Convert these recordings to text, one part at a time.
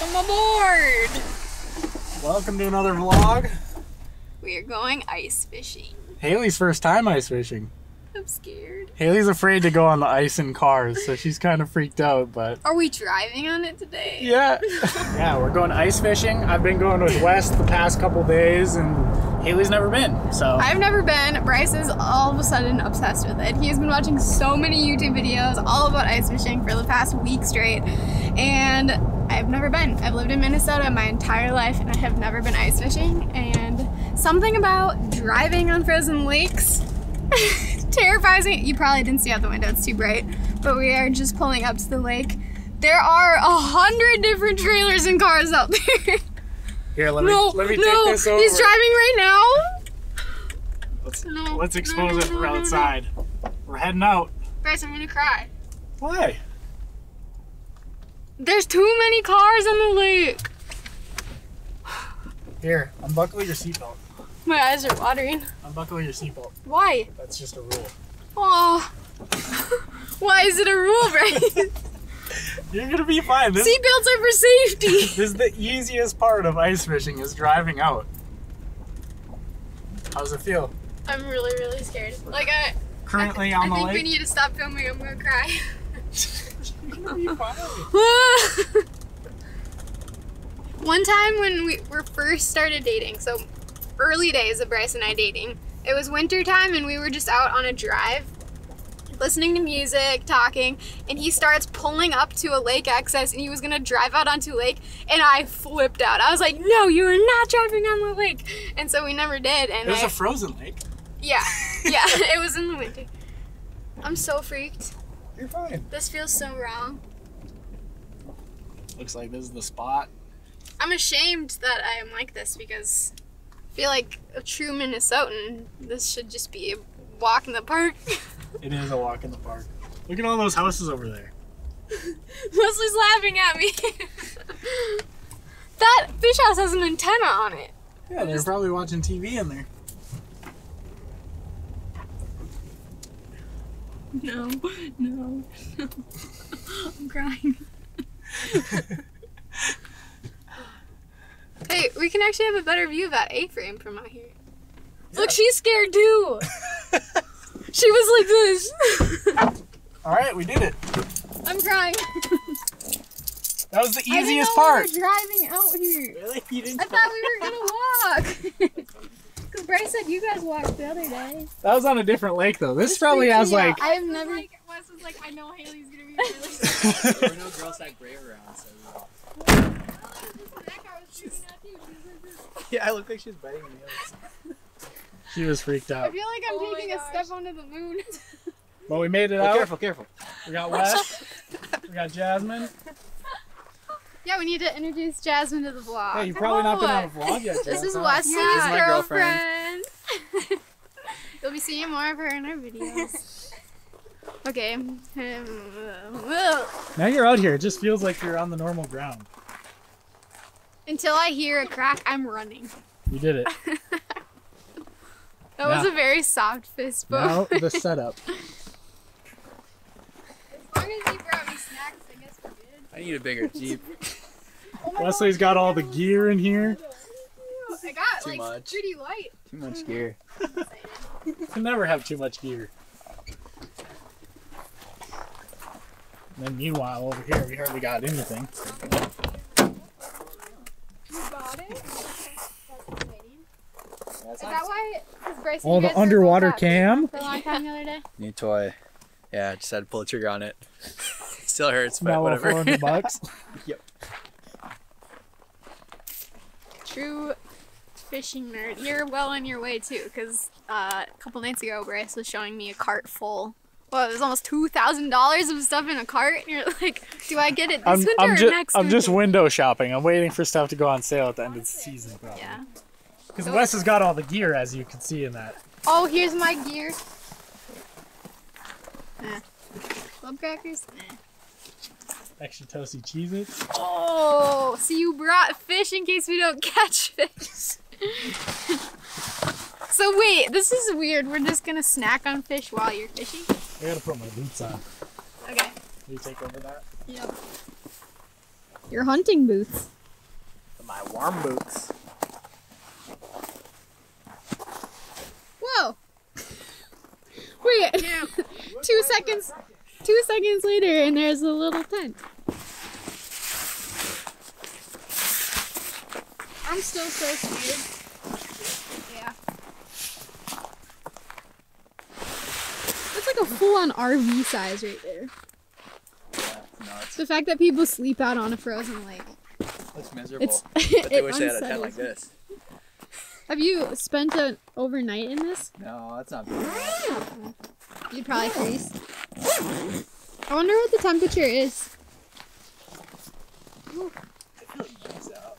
Welcome aboard! Welcome to another vlog. We are going ice fishing. Hailey's first time ice fishing. I'm scared. Hailey's afraid to go on the ice in cars, so she's kind of freaked out, but Are we driving on it today? yeah. yeah, we're going ice fishing. I've been going with Wes the past couple days, and Hailey's never been, so. I've never been. Bryce is all of a sudden obsessed with it. He has been watching so many YouTube videos all about ice fishing for the past week straight. And I've never been. I've lived in Minnesota my entire life and I have never been ice fishing. And something about driving on frozen lakes terrifies me. You probably didn't see out the window, it's too bright. But we are just pulling up to the lake. There are a hundred different trailers and cars out there. Here, let me, no, let me no, take this over. he's driving right now. Let's, No, let's expose no, it no, from no, no. outside. We're heading out. Bryce, I'm gonna cry. Why? There's too many cars on the lake. Here, unbuckle your seatbelt. My eyes are watering. Unbuckle your seatbelt. Why? That's just a rule. Oh. Why is it a rule, right? You're gonna be fine. This, Seatbelts are for safety. this is the easiest part of ice fishing is driving out. How's it feel? I'm really, really scared. Like I, Currently I on the lake. I think we need to stop filming. I'm gonna cry. You're gonna be fine. One time when we were first started dating, so early days of Bryce and I dating, it was winter time and we were just out on a drive listening to music, talking, and he starts pulling up to a lake access and he was gonna drive out onto a lake and I flipped out. I was like, No, you are not driving on the lake and so we never did and It was I- a frozen lake. Yeah. Yeah, it was in the winter. I'm so freaked. You're fine. This feels so wrong. Looks like this is the spot. I'm ashamed that I am like this because I feel like a true Minnesotan, this should just be a walk in the park. It is a walk in the park. Look at all those houses over there. Leslie's laughing at me. that fish house has an antenna on it. Yeah, they're probably watching TV in there. No, no, no. I'm crying. hey, we can actually have a better view of that A-frame from out here. Look, she's scared too. she was like this. All right, we did it. I'm crying. That was the easiest I didn't easiest know part. We were driving out here. Really? You didn't I thought we were gonna walk. Cause Bryce said you guys walked the other day. That was on a different lake though. This probably has Yeah, like I have never. Wes was like, I know Hailey's gonna be really There were no girls that gray around, so yeah, I look like she's biting me. she was freaked out. I feel like I'm Oh taking a step onto the moon. But we made it Oh, out. careful, careful. We got Wes. we got Jasmin. Yeah, we need to introduce Jasmin to the vlog. Hey, you've probably not been on a vlog yet. this is Wesley's Yeah. girlfriend. girlfriend. You'll be seeing more of her in our videos. okay. Now you're out here. It just feels like you're on the normal ground. Until I hear a crack, I'm running. You did it. That was a very soft fist now the setup. As long as you brought me snacks, I guess we're good. I need a bigger Jeep. Wesley's got all the gear in here. I got Too like much. pretty light. Too much gear. You can never have too much gear. And then meanwhile over here we hardly got anything. You got it? That's that why? Because Bryce Oh, you the underwater cam? For a long time the other day. New toy. Yeah, just had to pull the trigger on it. Still hurts, but Now whatever. 400 bucks. True fishing nerd. You're well on your way too, because uh, a couple nights ago, Bryce was showing me a cart full. Well, it was almost two thousand dollars of stuff in a cart, and you're like, "Do I get it this I'm, winter I'm, or ju- next I'm winter?" just window shopping. I'm waiting for stuff to go on sale at the end of the season. Probably. yeah. Because Wes has got all the gear, as you can see in that. Oh, here's my gear. Eh. Club crackers. Eh. Extra toasty Cheez Its. Oh, so you brought fish in case we don't catch fish. so wait, this is weird. We're just gonna snack on fish while you're fishing. I gotta put my boots on. Okay. Will you take over that? Yep. Your hunting boots. My warm boots. Whoa! Wait, two seconds. Two seconds later, and there's a little tent. I'm still so scared. Yeah. That's like a full-on RV size right there. Yeah, it's nuts. The fact that people sleep out on a frozen lake. Looks miserable. It's. but they it wish they had a tent like this. Have you spent an overnight in this? No, that's not bad. You'd probably freeze. I wonder what the temperature is. I feel like ease out.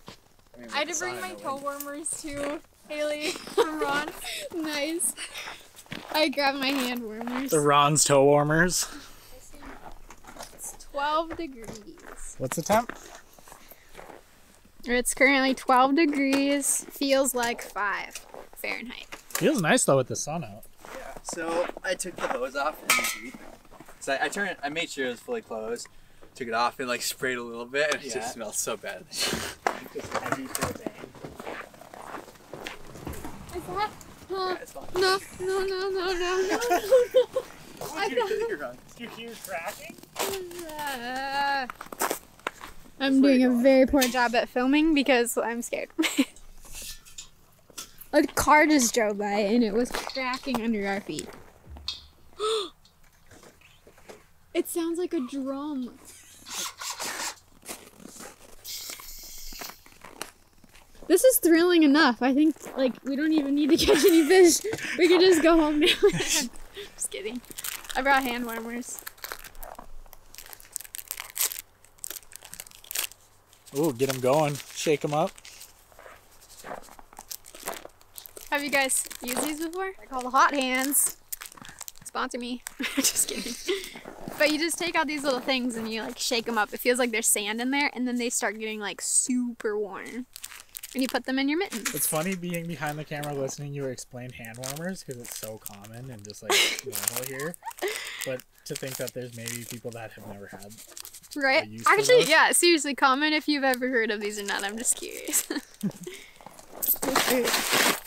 I, had to bring my toe warmers too, Hailey from Ron. Nice. I grabbed my hand warmers. The Ron's toe warmers. It's 12 degrees. What's the temp? It's currently 12 degrees. Feels like 5 Fahrenheit. Feels nice though with the sun out. Yeah. So I took the hose off in the Jeep. So I, I turned. I made sure it was fully closed. Took it off and like sprayed a little bit, and it Yeah. just smells so bad. Just heavy for. Is that? Uh, it's fine. no, no, no, no, no, no, no. I got Do you hear cracking? Uh, I'm doing a very poor job at filming because I'm scared. a car just drove by and it was cracking under our feet. It sounds like a drum. This is thrilling enough. I think like we don't even need to catch any fish. We could just go home now. just kidding. I brought hand warmers. Ooh, get them going. Shake them up. Have you guys used these before? They're called hot hands. Sponsor me. just kidding. But you just take out these little things and you like shake them up. It feels like there's sand in there, and then they start getting like super warm. And you put them in your mittens. It's funny being behind the camera listening you explain hand warmers because it's so common and just like normal here. But to think that there's maybe people that have never had. Right? a use for Actually, yeah, seriously, comment if you've ever heard of these or not. I'm just curious.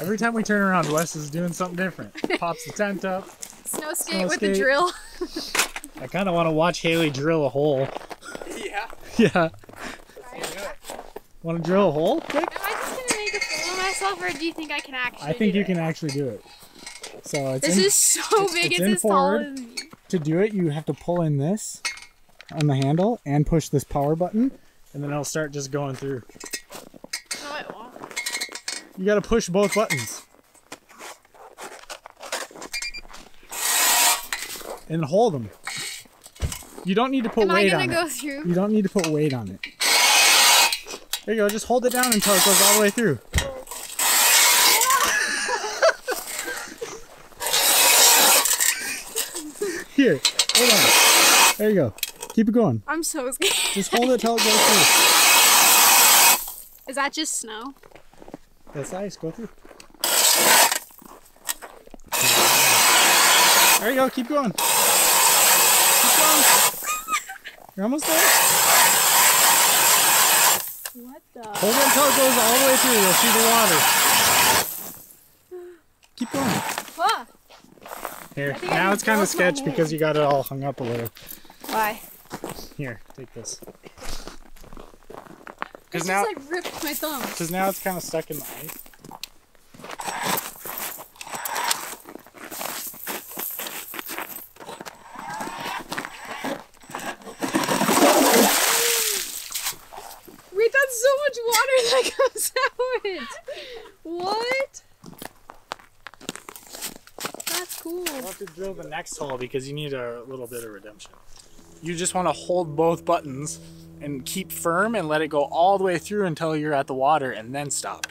Every time we turn around, Wes is doing something different. Pops the tent up. Snow skate Snow with skate. a drill. I kind of want to watch Hailey drill a hole. Yeah. Yeah. Want to drill a hole? Quick? Am I just gonna make a fool of myself, or do you think I can actually? I think you it? can actually do it. So it's This in- is so big. it's It's, as tall as me. to do it. You have to pull in this on the handle and push this power button, and then it'll start just going through. No, it won't. You got to push both buttons. And hold them. You don't need to put Am I weight on go it. through? You don't need to put weight on it. There you go. Just hold it down until it goes all the way through. Here, hold on. There you go. Keep it going. I'm so scared. Just hold it till it goes through. Is that just snow? That's ice. Go through. There you go. Keep going. Keep going. You're almost there. What the? Hold it until it goes all the way through. You'll see the water. Keep going. Here. Now it's kind of sketch because you got it all hung up a little. Why? Here, take this. Because now, like ripped my thumb. because now it's kind of stuck in the ice. Wait, that's so much water that comes out. What? That's cool. We'll have to drill the next hole because you need a little bit of redemption. You just want to hold both buttons and keep firm and let it go all the way through until you're at the water and then stop.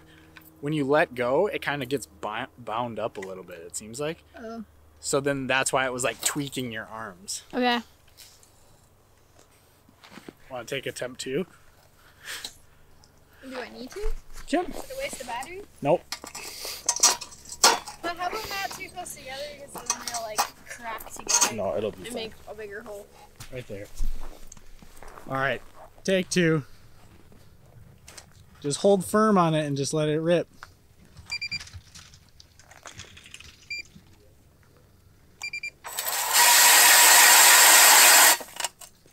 When you let go, it kind of gets bound up a little bit, it seems like. Oh. So then that's why it was like tweaking your arms. Okay. Want to take attempt two? Do I need to? Yep. Did it waste the battery? Nope. But how about not too close together because then they'll like crack together No, it'll be and fine. make a bigger hole. Right there. All right. Take two. Just hold firm on it and just let it rip.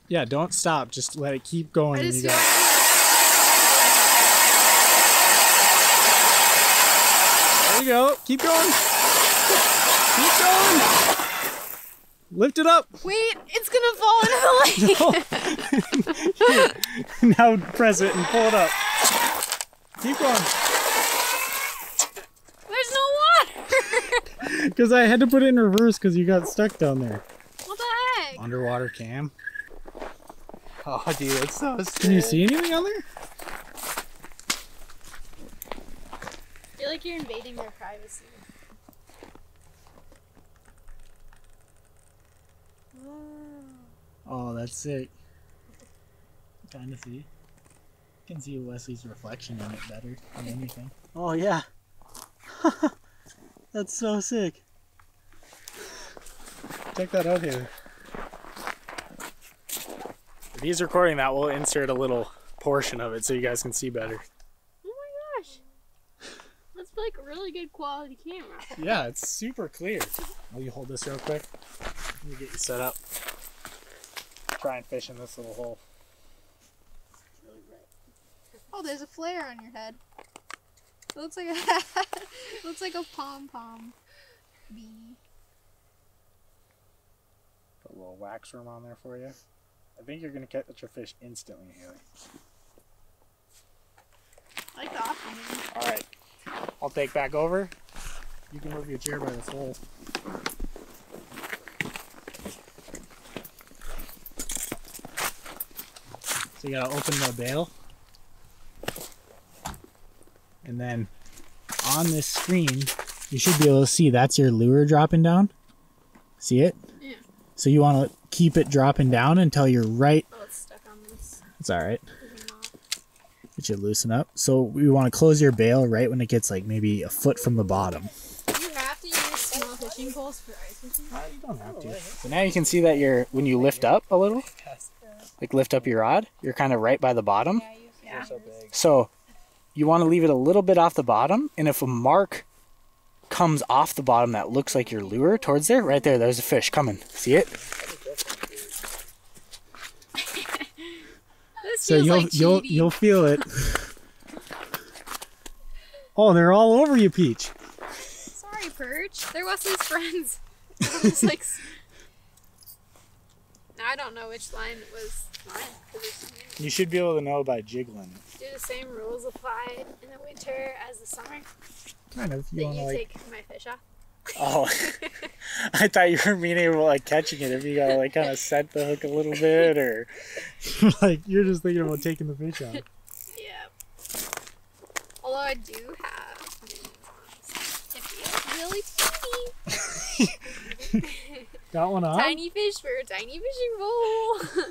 Yeah, don't stop. Just let it keep going. I just you got- There you go. Keep going. Keep going. Lift it up. Wait, it's gonna fall into the lake. now press it and pull it up. Keep going. There's no water. Because I had to put it in reverse because you got stuck down there. what the heck? Underwater cam. Oh, dude, it's so sick. Can you see anything on there? I feel like you're invading their privacy. Oh, that's sick. Kind of see. You can see Wesley's reflection in it better than anything. Oh yeah. that's so sick. Check that out here. If he's recording that, we'll insert a little portion of it so you guys can see better. Oh my gosh. That's like a really good quality camera. Yeah, it's super clear. Will you hold this real quick? Let me get you set up. Try and fish in this little hole. Oh, there's a flare on your head. It looks like a it looks like a pom pom bee. Put a little wax worm on there for you. I think you're gonna catch your fish instantly, Hailey. I like the off All right, I'll take back over. You can move your chair by this hole. So you gotta open the bail, and then on this screen, you should be able to see that's your lure dropping down. See it? Yeah. So you want to keep it dropping down until you're right. Oh, it's stuck on this. It's all right. It should loosen up. So we want to close your bail right when it gets like maybe a foot from the bottom. Do you have to use small fishing poles for ice fishing? you don't have to. So now you can see that you're when you lift up a little, like lift up your rod, you're kind of right by the bottom. Yeah. So you want to leave it a little bit off the bottom, and if a mark comes off the bottom that looks like your lure towards there, right there, there's a fish coming. See it? This So you'll like you'll you'll feel it. oh, they're all over you, Peach. Sorry, Perch. They're Wesley's friends. I was like. S- Now I don't know which line was mine. 'cause there's so. You should be able to know by jiggling. Do the same rules apply in the winter as the summer? Kind of. That You want you like. take my fish off? Oh, I thought you were meaning about like catching it. If you gotta like kind of set the hook a little bit, or like you're just thinking about taking the fish out. Yeah. Although I do have mini ones. It feels really teeny. Got one on. Tiny fish for a tiny fishing bowl.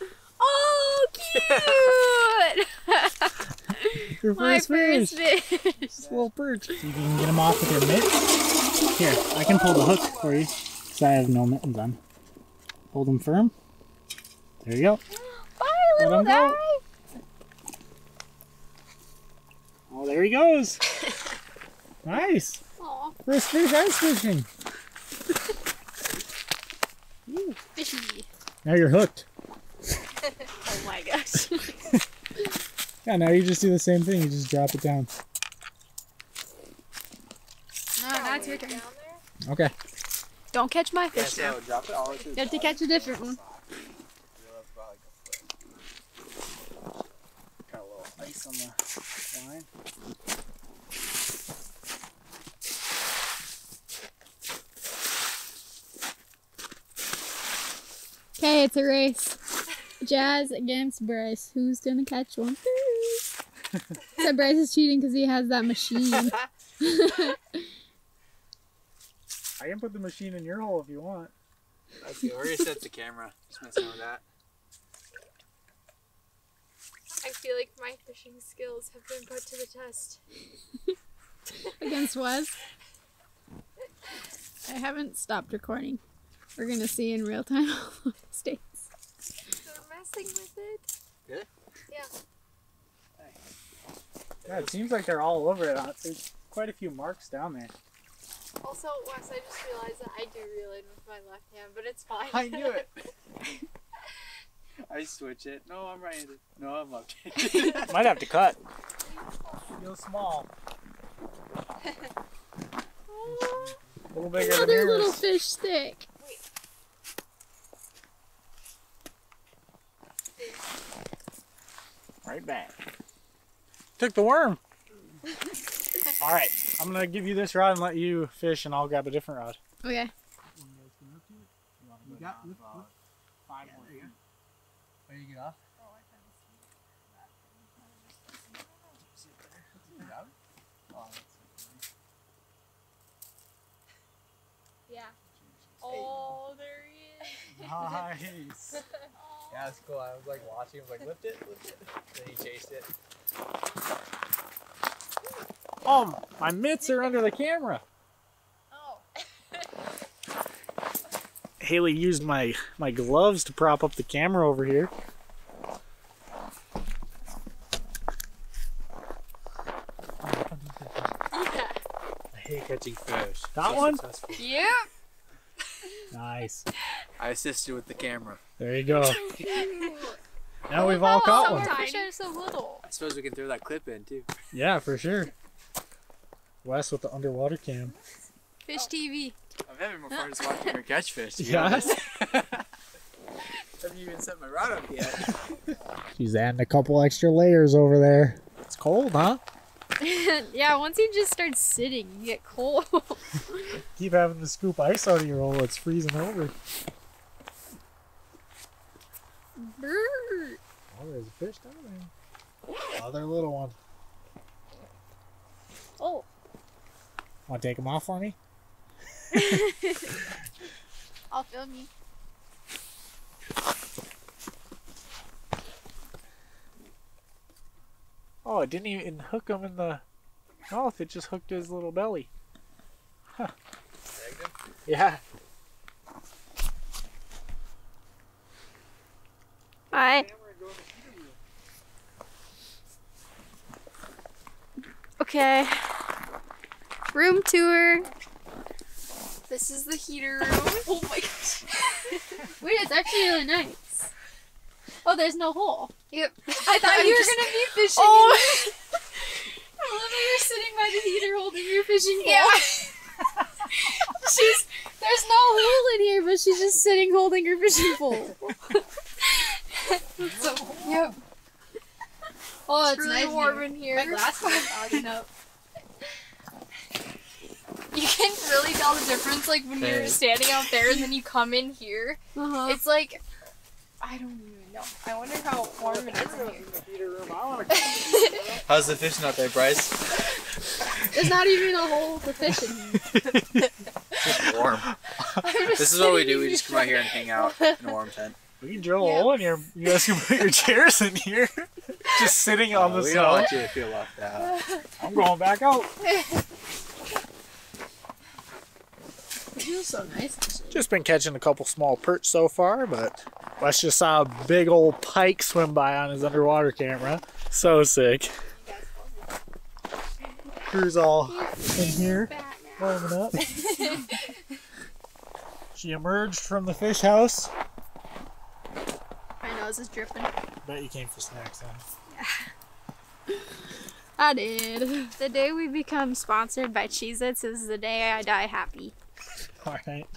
oh, cute! Your My first fish. first fish. This little perch. You can get them off with your mitts. Here, I can pull the hook for you, cause I have no mittens on. Hold them firm. There you go. Bye, little him go. guy. Oh, there he goes. nice. Aw, First fish ice fishing. Fishy. Now you're hooked. Oh my gosh. Yeah, now you just do the same thing. You just drop it down. no, now it's your turn. Okay. Don't catch my Yeah, fish see now. how it dropped it? All You have to catch a different one. Got a little ice on the line. Okay, it's a race. Jazz against Bryce. Who's gonna catch one first? Except Bryce is cheating because he has that machine. I can put the machine in your hole if you want. That's good. We're gonna set the camera. Just messing with that. I feel like my fishing skills have been put to the test. against Wes. I haven't stopped recording. We're gonna see in real time all the mistakes. They're messing with it. Yeah, Yeah, it seems like they're all over it. Uh, There's quite a few marks down there. Also, Wes, I just realized that I do reel in with my left hand, but it's fine. I knew it. I switch it. No, I'm right-handed. No, I'm left. Might have to cut. Feel small. A little bigger than Another little fish stick. Right back. Took the worm. All right, I'm gonna give you this rod and let you fish, and I'll grab a different rod. Okay. You got Five more. Where oh, you get off? Yeah. Oh, there he is. Nice. Yeah, it's cool. I was like watching. I was like, lift it, lift it. Then he chased it. Oh, my mitts are under the camera. Oh. Hailey used my my gloves to prop up the camera over here. Yeah. I hate catching fish. Got one? Yep. Nice. I assisted with the camera. There you go. Now we've all caught Some one. fish so little. I suppose we can throw that clip in too. Yeah, for sure. Wes with the underwater cam. Fish TV. I'm having more fun just watching her catch fish. To be Yeah. honest. Haven't even set my rod up yet. She's adding a couple extra layers over there. It's cold, huh? yeah, once you just start sitting, you get cold. Keep having to scoop ice out of your hole. It's freezing over. Brrr. Oh, there's a fish down there. Another little one. oh. Want to take him off for me? I'll film you. Oh, it didn't even hook him in the mouth. It just hooked his little belly. Huh. Yeah. Hi. Okay. Room tour. This is the heater room. Oh my gosh. Wait, it's actually really nice. Oh, there's no hole. Yep. I thought I'm you were just- gonna be fishing. Oh. I love how you're sitting by the heater holding your fishing pole. Yeah. She's there's no hole in here, but she's just sitting holding her fishing pole. So, Yep. oh, It's really warm in here. My glasses are fogging up. You can really tell the difference, like when you're standing out there and then you come in here. Uh-huh. It's like I don't even know. I wonder how warm it is in here. How's the fishing out there, Bryce? There's not even a hole to fish in here. Just warm. This is what we do. We just come out here and hang out in a warm tent. We can drill Yeah. a hole in here. You guys can put your chairs in here. Just sitting on Uh, the we snow. don't want you to feel left out. I'm going back out. It feels so nice. Actually. Just been catching a couple small perch so far, but Wes just saw a big old pike swim by on his underwater camera. So sick. Crew's all in here warming up. she emerged from the fish house. Nose is dripping. Bet you came for snacks, huh? I did. The day we become sponsored by Cheez Its is the day I die happy. All right.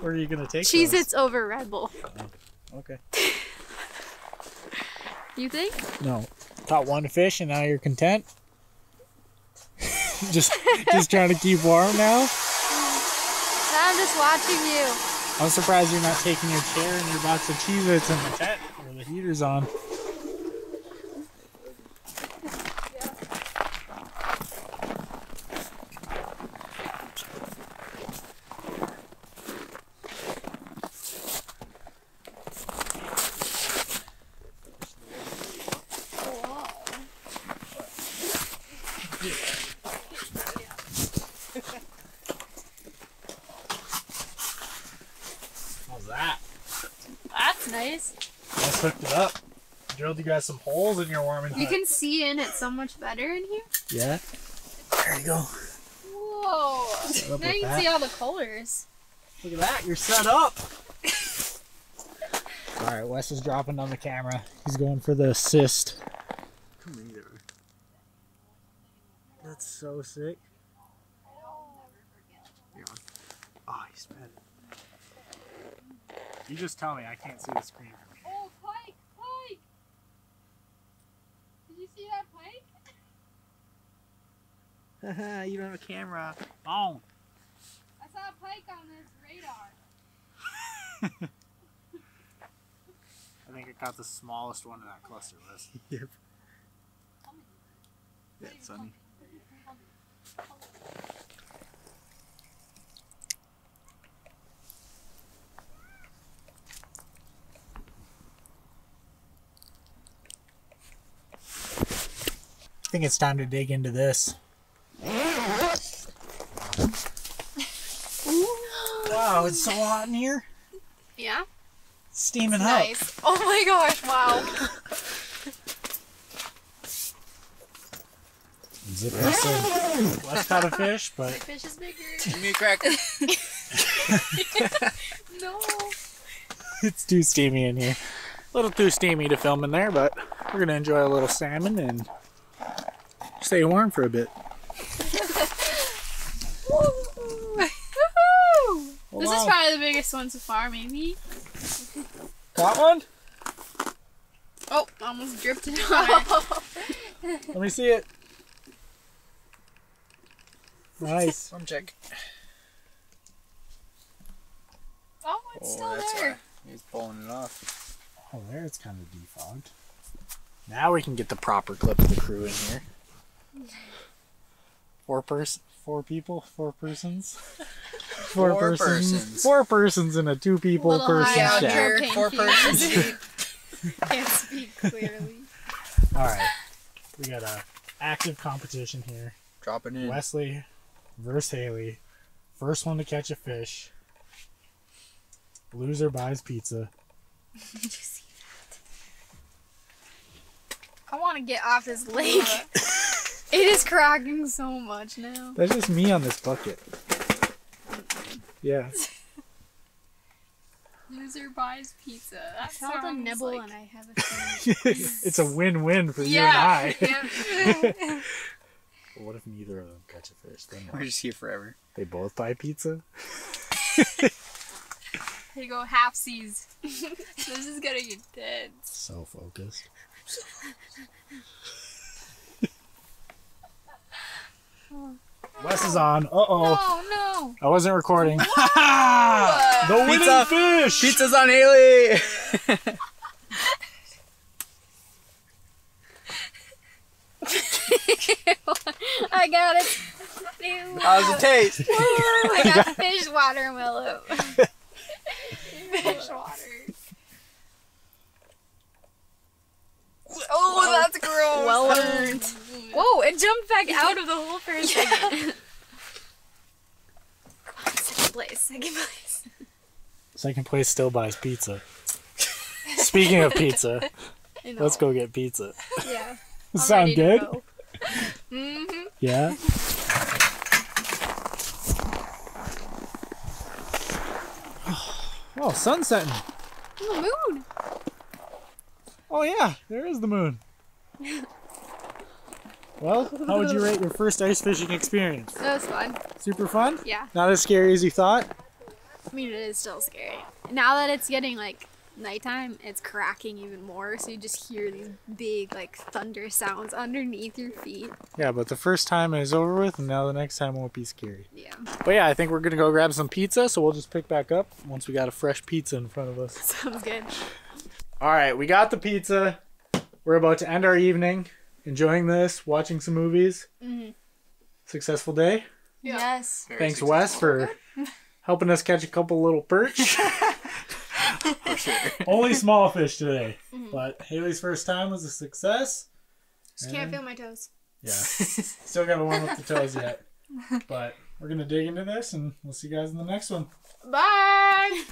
Where are you gonna take Cheez? Its over Red Bull. Okay. You think? No. Caught one fish and now you're content. just just trying to keep warm now. I'm just watching you. I'm surprised you're not taking your chair and your box of Cheez-Its in the tent where the heater's on. How's that? That's nice. Just hooked it up. Drilled you some holes in your warming You hut. can see in it so much better in here. Yeah. There you go. Whoa! Now you can that. see all the colors. Look at that. You're set up. All right, Wes is dropping on the camera. He's going for the assist. That's so sick. Oh, he's bad. You just tell me. I can't see the screen. Oh, pike! Pike! Did you see that pike? you don't have a camera. Oh. I saw a pike on this radar. I think I caught the smallest one in that cluster list. Yep. Yeah, Sonny. I think it's time to dig into this. Wow, it's so hot in here. Yeah. Steaming up. Nice. Oh my gosh! Wow. Zip this in. Less caught a fish, but Fish is bigger. Give me a cracker. No. it's too steamy in here. A little too steamy to film in there, but we're gonna enjoy a little salmon and stay warm for a bit. This is probably the biggest one so far, maybe. Got one? Oh, almost dripped it on it. Let me see it. Nice. Swim check. Oh, it's Oh, still that's there. He's pulling it off. Oh, there it's kind of defogged. Now we can get the proper clip of the crew in here. Four person, four people, four persons. Four persons. Four persons in a two people Little person high shack. Here, four persons. Can't speak clearly. All right, we got a active competition here. Dropping in. Wesley versus Hailey. First one to catch a fish. Loser buys pizza. Did you see that? I want to get off this lake. It is cracking so much now. That's just me on this bucket. Yeah. Loser buys pizza. That I felt a nibble like- and I have a it's a win-win for Yeah. you and I. yeah. what if neither of them catch a fish? Then We're just here forever. they both buy pizza. Here you go, half seas. this is gonna get dead. So focused. Wes is on. Uh oh. Oh no. I wasn't recording. the winning Pizza. fish. Pizza's on Hailey! I got it. Ew. How's it taste? I got fish watermelon. fish water. Oh, that's gross. Well earned. Whoa, it jumped back out of the hole for a second. Come on, second place, second place. Second place still buys pizza. Speaking of pizza, I know. let's go get pizza. Yeah. Sound good? Mm-hmm. Yeah. Oh, sun setting. The moon. Oh yeah, there is the moon. Well, how would you rate your first ice fishing experience? That was fun. Super fun? Yeah. Not as scary as you thought? I mean, it is still scary. Now that it's getting like nighttime, it's cracking even more. So you just hear these big like thunder sounds underneath your feet. Yeah, but the first time is over with, and now the next time won't be scary. Yeah. But yeah, I think we're gonna go grab some pizza, so we'll just pick back up once we got a fresh pizza in front of us. Sounds good. All right, we got the pizza. We're about to end our evening, enjoying this, watching some movies. Mhm. Successful day. Yeah. Yes. Very Thanks, Wes, for helping us catch a couple little perch. For sure. Only small fish today, but Hailey's first time was a success. Just can't feel my toes. Yeah, still gotta warm up the toes yet. But we're gonna dig into this, and we'll see you guys in the next one. Bye.